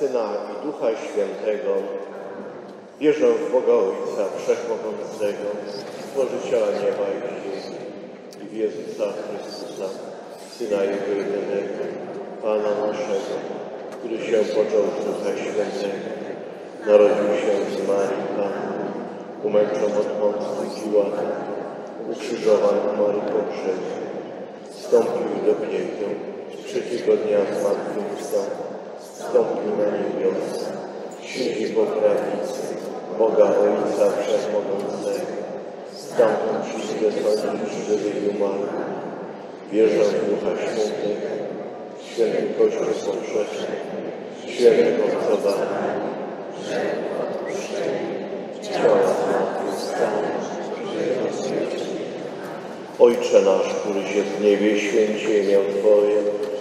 Syna i Ducha Świętego. Wierzę w Boga Ojca Wszechmogącego, Stworzyciela nieba i ziemi i w Jezusa Chrystusa, Syna Jego jedynego, Pana naszego, który się począł z Ducha Świętego, narodził się z Marii Pana, umęczon od mocnych dziłata, ukrzyżowany umarł po wstąpił do piekieł, trzeciego dnia zmartwychwstał, stąpił na niebios, siedzi po prawicy Boga Ojca Wszechmogącego, stamtąd przyjdzie sądzić żywych i umarłych. Wierzę w Ducha Świętego, Święty Kościół Powszechny, Świętego Zobaczenia, Świętego Odpuszczenia, Ciała Zmartwychwstania, Ojcze nasz, któryś jest w niebie, święcie imię Twoje,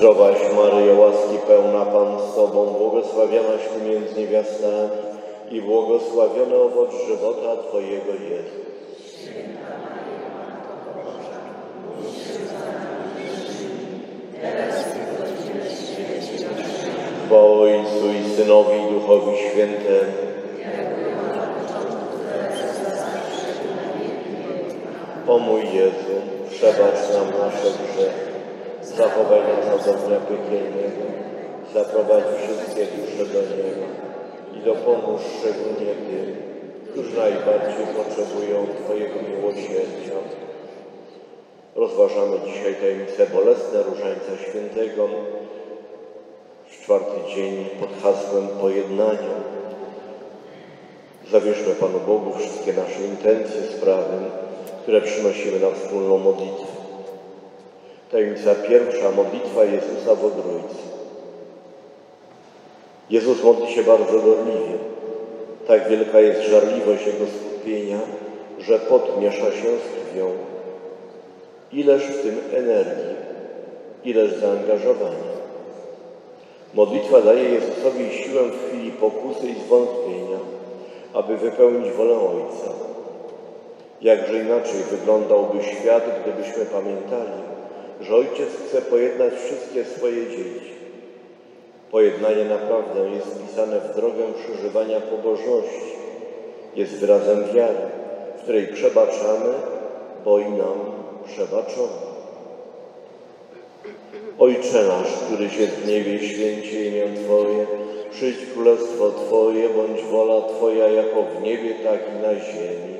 Zdrowaś Maryjo, łaski pełna Pan z Tobą, błogosławionaś między niewiastami i błogosławiony owoc żywota Twojego jest. Po Ojcu i Synowi i Duchowi Świętemu. O mój Jezu. Przebacz nam nasze grzechy, zachowaj nas od ognia piekielnego, zaprowadź wszystkie dusze do Niego i dopomóż szczególnie tym, którzy najbardziej potrzebują Twojego miłosierdzia. Rozważamy dzisiaj tajemnice bolesne Różańca Świętego w czwarty dzień pod hasłem pojednania. Zawierzmy Panu Bogu wszystkie nasze intencje, sprawy, które przynosimy na wspólną modlitwę. Tajemnica pierwsza, modlitwa Jezusa w Odrójcy. Jezus modli się bardzo gorliwie. Tak wielka jest żarliwość Jego skupienia, że pot miesza się z krwią. Ileż w tym energii, ileż zaangażowania. Modlitwa daje Jezusowi siłę w chwili pokusy i zwątpienia, aby wypełnić wolę Ojca. Jakże inaczej wyglądałby świat, gdybyśmy pamiętali, że Ojciec chce pojednać wszystkie swoje dzieci. Pojednanie naprawdę jest wpisane w drogę przeżywania pobożności. Jest wyrazem wiary, w której przebaczamy, bo i nam przebaczono. Ojcze nasz, któryś jest w niebie, święcie imię Twoje, przyjdź królestwo Twoje, bądź wola Twoja jako w niebie, tak i na ziemi.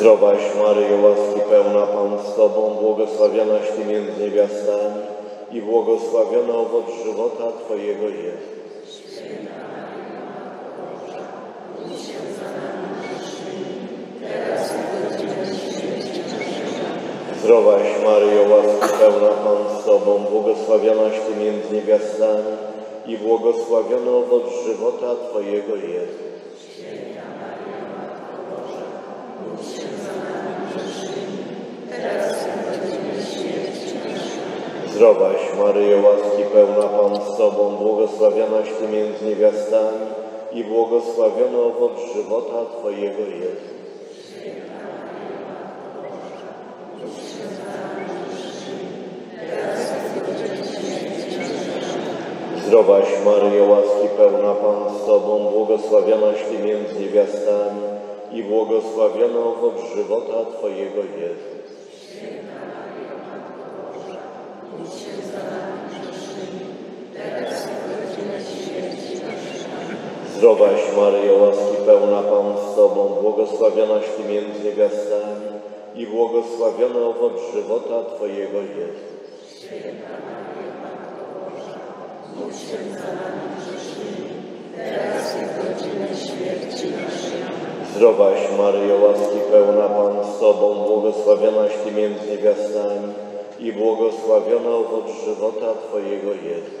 Zdrowaś Maryjo, łaski pełna Pan z Tobą, błogosławionaś Ty między niewiastami i błogosławiony owoc żywota Twojego Jezus. Zdrowaś Maryjo, łaski pełna Pan z Tobą, błogosławionaś Ty między niewiastami i błogosławiony owoc żywota Twojego Jezus. Zdrowaś Maryjo, łaski pełna Pan z Tobą, błogosławionaś Ty między niewiastami i błogosławiony owoc żywota Twojego Jezus. Zdrowaś Maryjo, łaski pełna Pan z Tobą, błogosławionaś Ty między niewiastami i błogosławiony owoc żywota Twojego Jezus. Zdrowaś Maryjo, łaski pełna Pan z Tobą, błogosławionaś Ty między niewiastami i błogosławiony owoc żywota Twojego Jezus. Zdrowaś Maryjo, łaski pełna Pan z Tobą, błogosławionaś Ty między niewiastami i błogosławiony owoc żywota Twojego Jezus.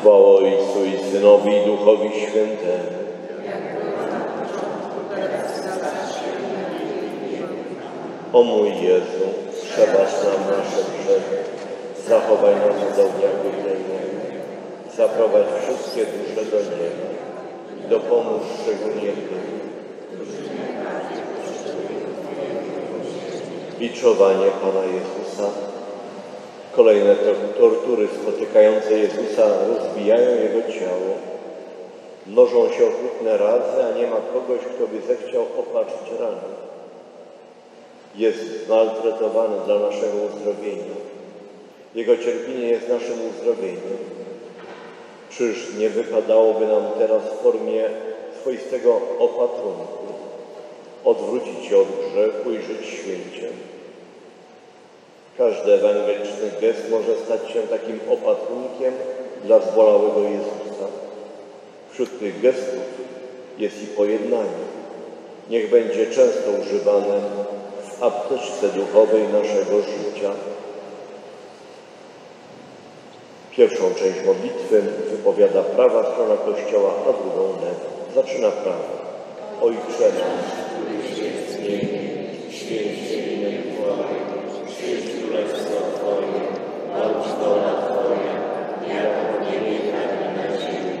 Chwała Ojcu i Synowi i Duchowi Świętemu. O mój Jezu, przebacz nam nasze grzechy, zachowaj nas do dnia zaprowadź wszystkie dusze do nieba i dopomóż szczególnie tym, Biczowanie Pana Jezusa. Kolejne to- tortury spotykające Jezusa rozbijają Jego ciało. Mnożą się okrutne razy, a nie ma kogoś, kto by zechciał opatrzyć rany. Jest zmaltretowany dla naszego uzdrowienia. Jego cierpienie jest naszym uzdrowieniem. Czyż nie wypadałoby nam teraz w formie swoistego opatrunku odwrócić się od grzechu i żyć święcie? Każdy ewangeliczny gest może stać się takim opatrunkiem dla zbolałego Jezusa. Wśród tych gestów jest i pojednanie. Niech będzie często używane w apteczce duchowej naszego życia. Pierwszą część modlitwy wypowiada prawa strona Kościoła, a drugą lewa. Zaczyna prawa. Ojcze nasz, któryś jest w się imię Twoje, przyjdź królestwo Twoje, bądź wola Twoja, jak w niebie, tak i na ziemi.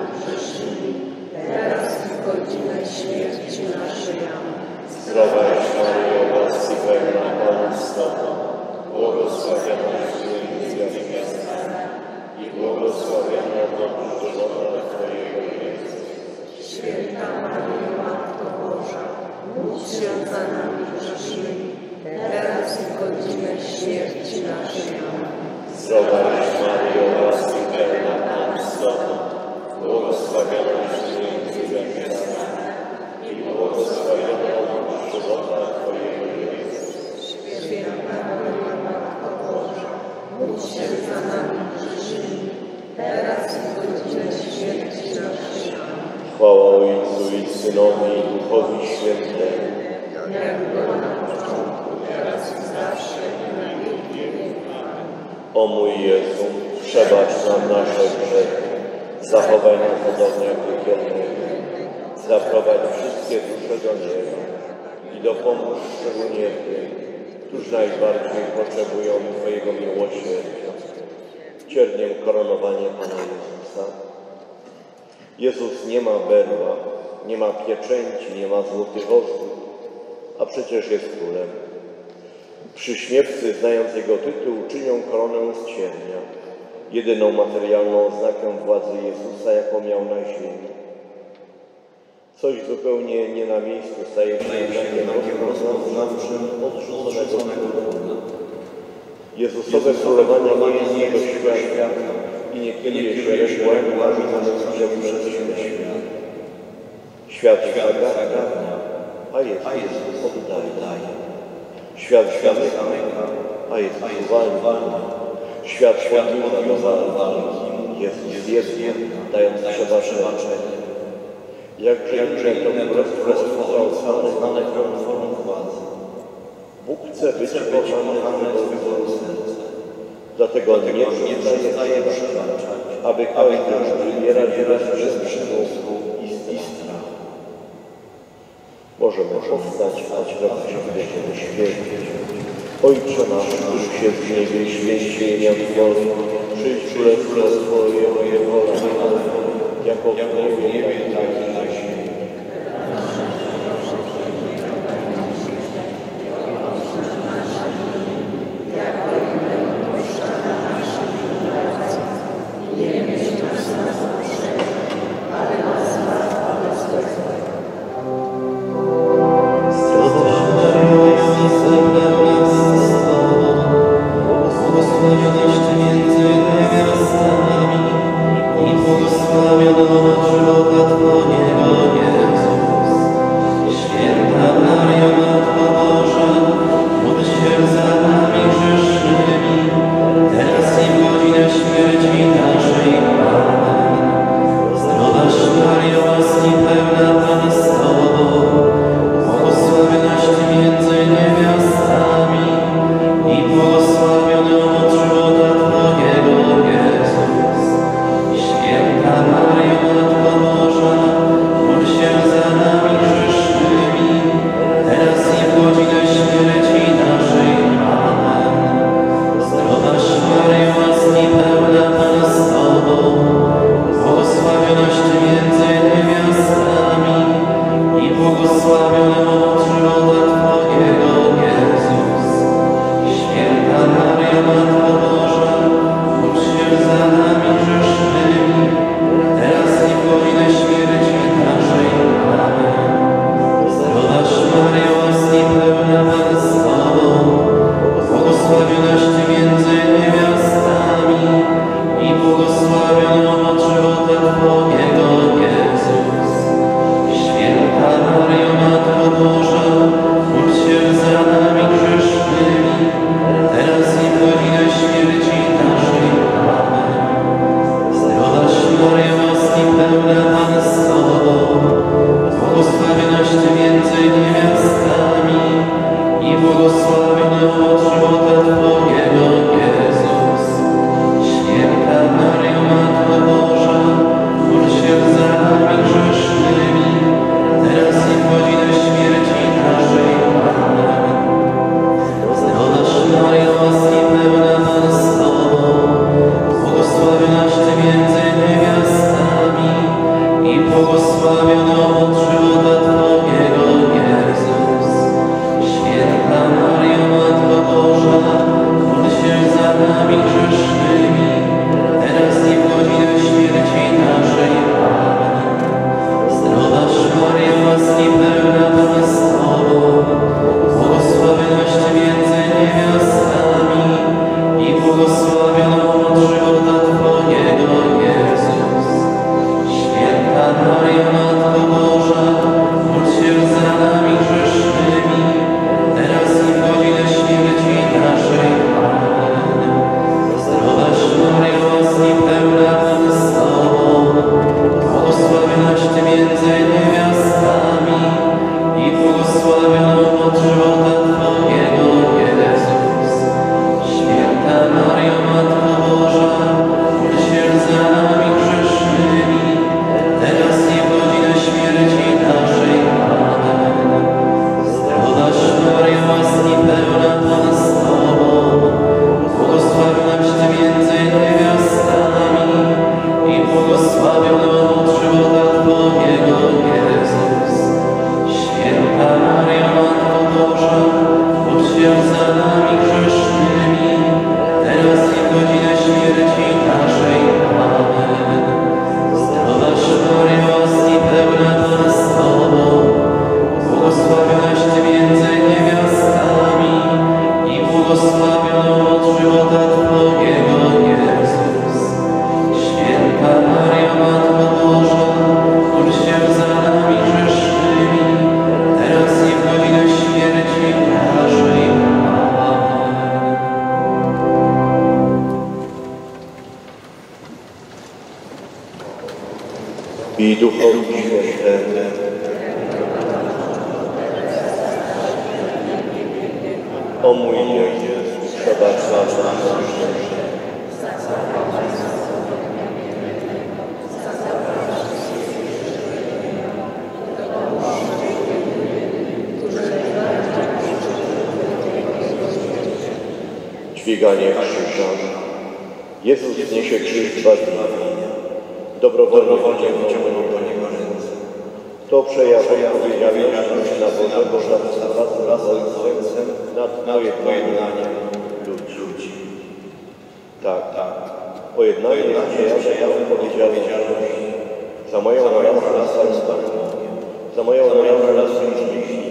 Zdrowaś Maryjo, łaski pełna Pan z Tobą, Chwała Ojcu i Synowi i Duchowi Świętemu. O mój Jezu, przebacz nam nasze grzechy, zachowaj nas od ognia piekielnego, zaprowadź wszystkie dusze do nieba i dopomóż szczególnie tym, którzy najbardziej potrzebują Twojego miłosierdzia. Cierniem koronowanie Pana Jezusa. Jezus nie ma berła, nie ma pieczęci, nie ma złotych ozdób, a przecież jest królem. Przyśmiewcy, znając jego tytuł, czynią koronę z ciemnia, jedyną materialną oznakę władzy Jezusa, jaką miał na ziemi. Coś zupełnie nie na miejscu staje się znakiem rozpoznawczym odrzuconego. Jezusowe królowanie nie jest jego świata nie kieruje się resztami narzuconymi przez świat. Świat zagarnia, a Jezus oddaje. Świat zamyka, a Jezus uwalnia. Świat do walki, jest, dając przebaczenie. Jakże inne to królestwo znane formą władzy. Bóg chce być kochany z wyboru serca. Dlatego nie przestaje przebaczać, aby każdy wybierać bez przymusu i strachu. Możemy powstać, a się będziemy święcić. Ojcze nasz, któryś jest w niebie, święci imię Twoje, przyjdź królestwo Twoje, moje wola, jako w niebie, tak i Jezus niesie krzyż zbawienia. Dobrowolnie wyciągnął do Niego ręce. To przejawienie odpowiedzialności na Bożego Szlachcictwa wraz z Ojcem nad pojednaniem ludzi. Tak, tak. Pojednanie jest przejawem odpowiedzialności za moją relację z Panem, za moją relację z myśli,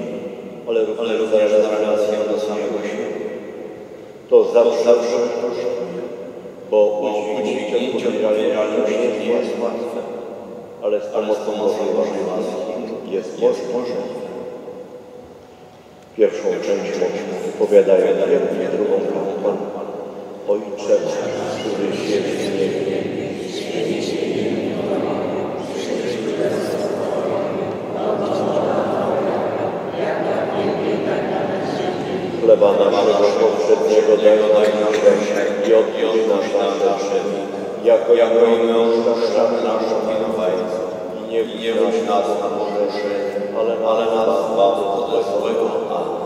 ale również za relację do samego siebie. To zawsze kosztuje, bo udźwignięcie odpowiedzialności nie jest łatwe, ale z pomocą Bożej łaski jest możliwe. Pierwszą część wypowiadają jedni drugą Pan. Ojcze, któryś jest w niebie, chleba naszego powszedniego daj nam dzisiaj i odpuść nas nasze jako i my odpuszczamy naszym winowajcom. I nie, nie nas na pokuszenie, ale, ale nas zbaw od złego. Amen.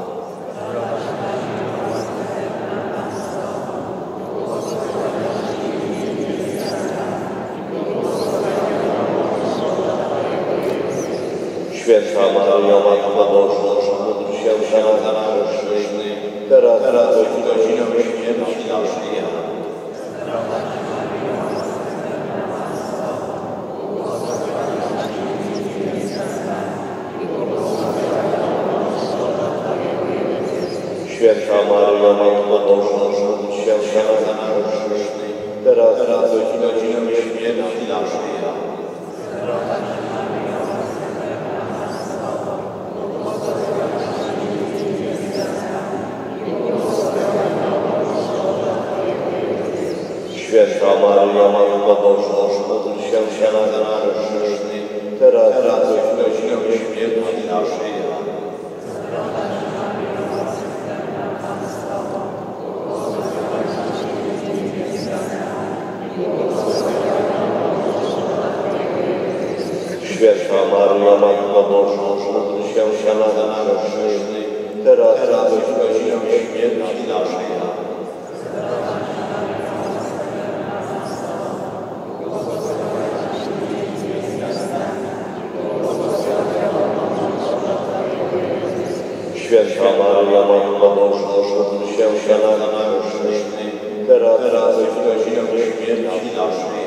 Święta Maryjo, Matko Boża, módl się za nami grzesznymi, teraz, teraz i w godzinę śmierci naszej. Amen. Święta Maryjo, Matko Boża, módl się za nami grzesznymi, teraz, i w godzinę śmierci naszej. Święta Maryjo, Matko Boża, módl się za grzesznymi, teraz, teraz i w godzinę śmierci naszej. Amen. Święta Maryjo, Matko Boża, módl się za nami grzesznymi, teraz, i w godzinę śmierci naszej. Święta Maryjo, Matko Boża, módl się za nami grzesznymi, teraz, teraz i w godzinę śmierci naszej.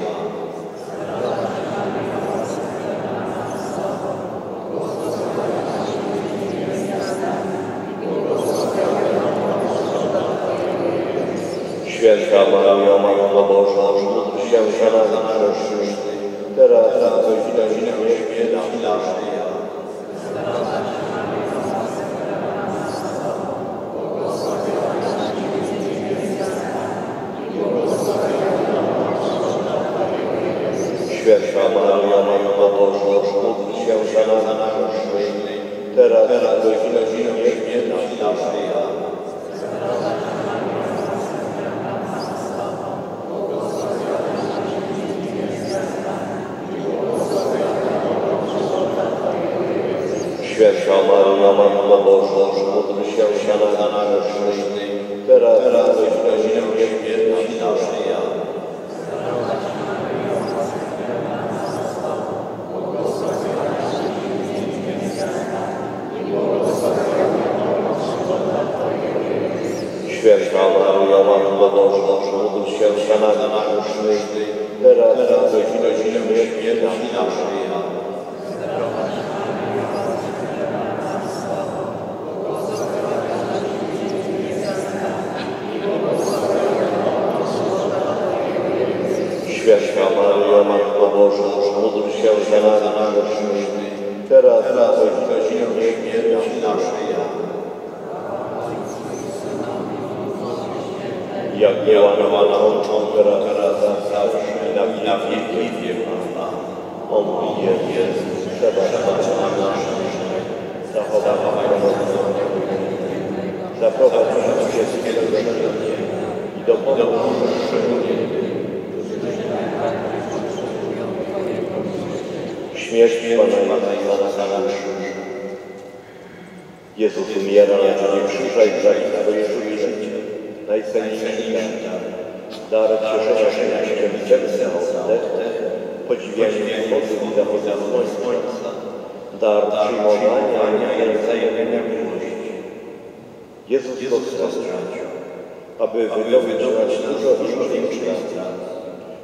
Amen. Święta Maryjo, Matko Boża, módl się za nami grzesznymi, teraz, teraz i w godzinę śmierci naszej. Amen. Święta Maryjo, Matko Boża, módl się za nami grzesznymi, teraz, teraz i w godzinę śmierci naszej. Święta Maryjo, Matko Boża, módl się za nami grzesznymi, teraz, teraz Հերանան աշվեի, հերանան աշվեի, հերանան աշվեի, հերանան աշվեի, jak była na początku, teraz i na wieki wieków. O mój Jezus, przebacz nam nasze grzechy, zachowaj nam zaprowadź nas przez Jego i do podróży szczególnie Śmierć Pana Jana na krzyż. Jezus umiera na krzyża i Najcenniejszy dar cieszenia się widzielca oddech, podziwianie wody i zachodzenia słońca, dar przyjmowania i wzajemnej miłości. Jezus dostarczył, aby wydobyć dużo i większych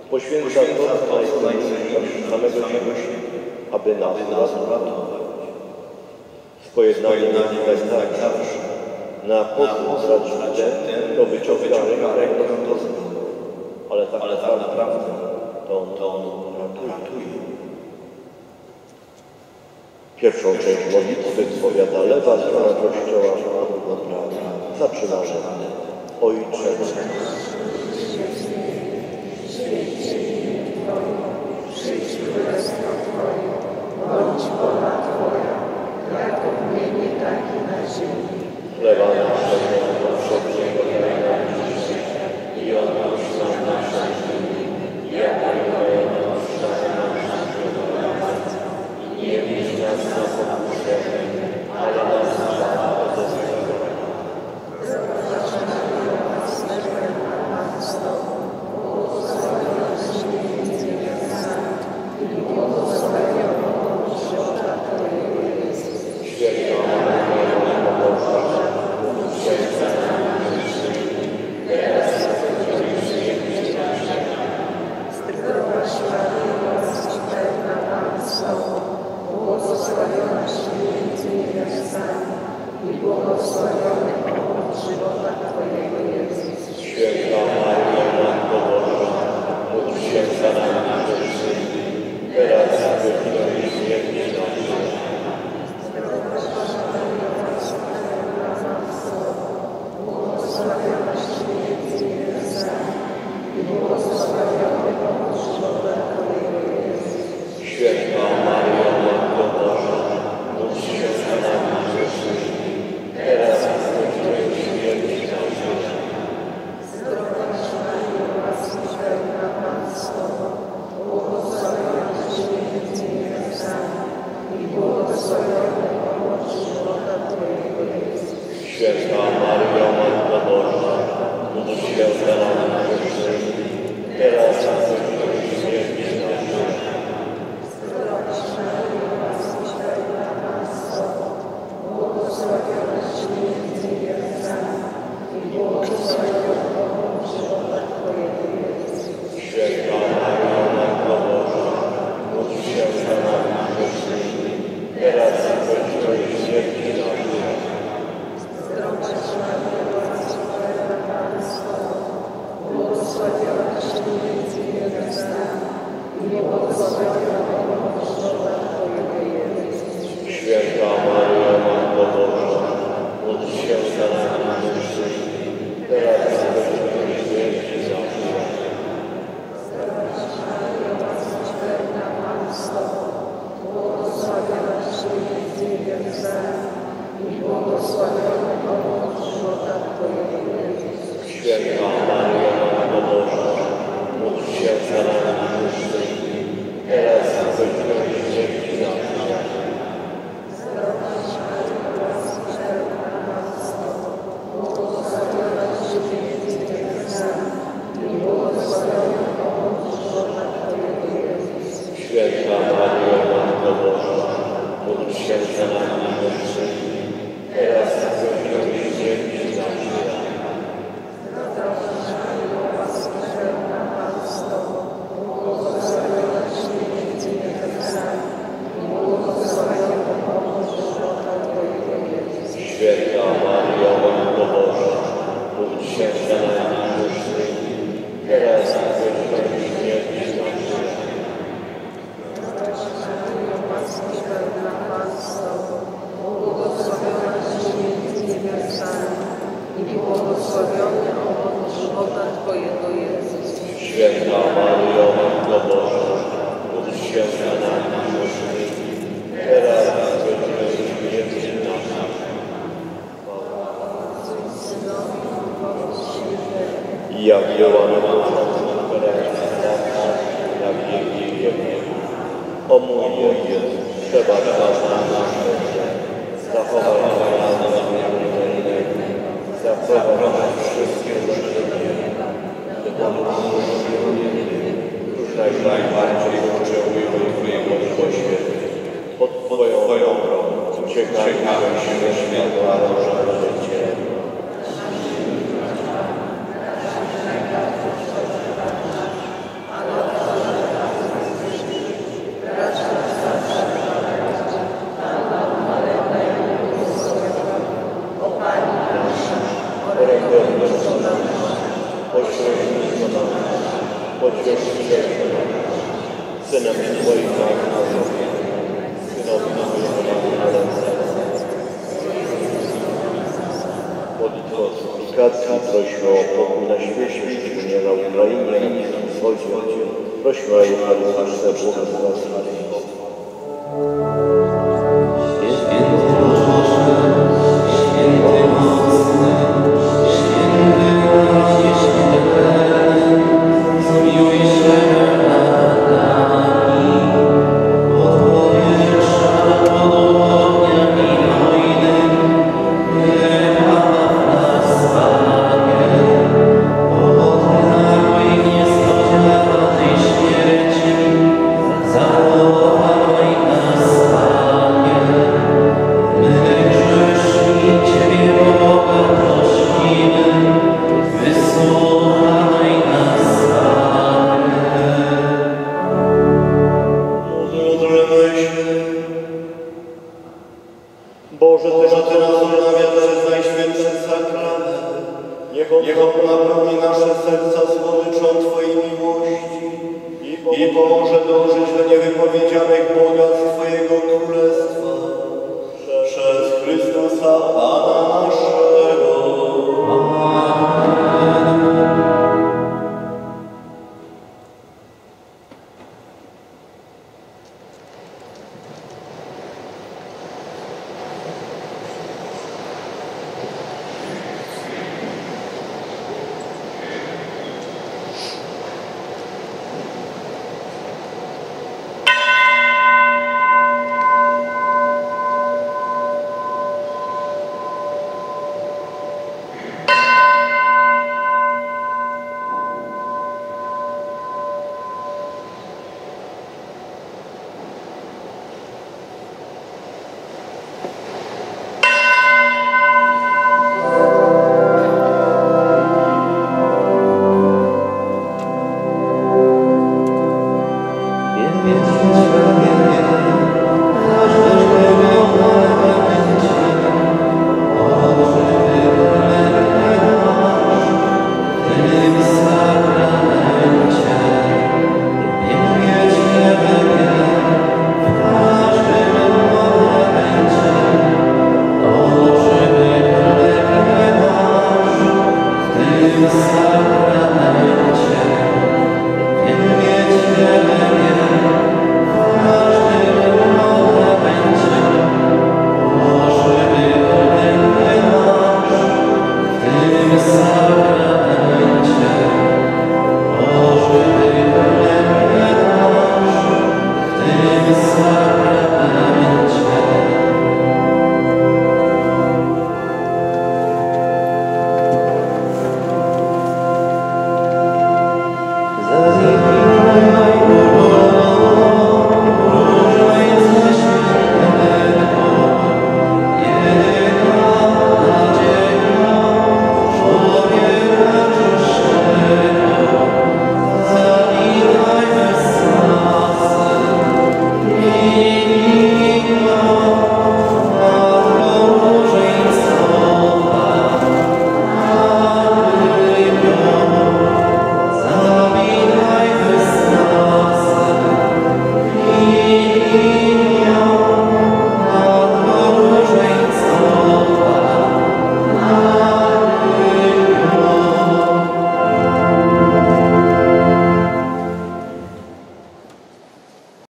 poświęca to, co najcenniejsze samego siebie, aby nas uratować. W pojednaniu tak zawsze na podwór zaczute, to wyciągamy rękę do znowu. Ale tak, tak naprawdę to on, to on ratuje. Pierwszą część modlitwy powiada lewa strona kościoła Zaczynamy. Ojcze Przyjdź królestwo Twoje, bądź wola Twoja, jako w niebie, tak i na ziemi. Oder war das? constrangimento.